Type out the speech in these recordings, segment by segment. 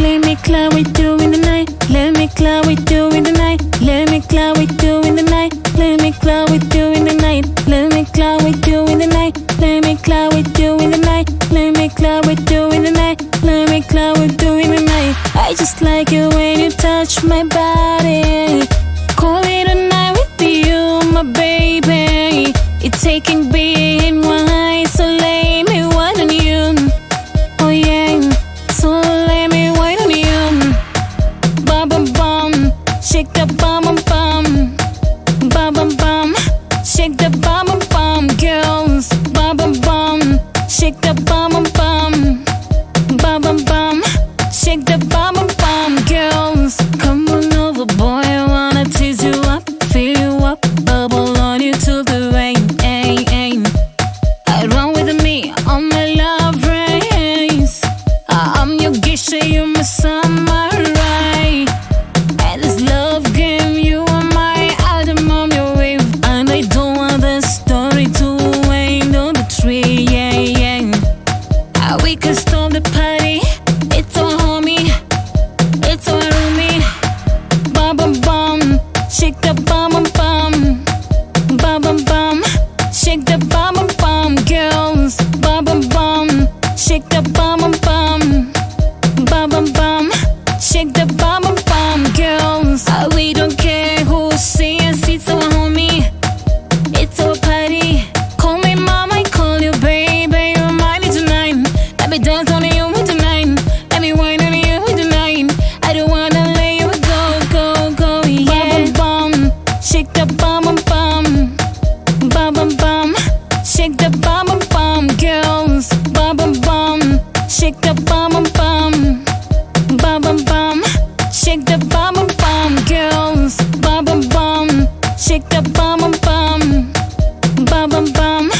Let me with you in the night. Let me with you in the night. Let me with you in the night. Let me with you in the night. Let me with you in the night. Let me with you in the night. Let me with you in the night. With you in the night. I just like it when you touch my body. taking being why so lay me why don't you oh yeah so lay me why don't you bum bum bum shake the bum bum bum bum bum bum shake the bum bum bum girls bum bum bum shake the bum bum bum bum bum bum shake the bum bum bum girls the bottom. Shake the bum bum, girls, bum bum bum. Shake the bum bum, bum bum bum.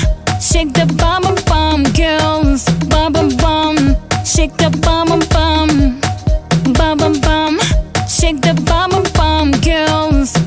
Shake the bum bum, girls, bum bum bum. Shake the bum bum, bum bum bum. Shake the bum bum, girls.